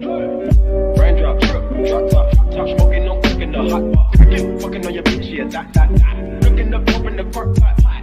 Raindrop drip, drop top, top smoking, no cooking the hot pot. Fucking on your bitch, yeah, that, that, dot. Looking up, open the park pot.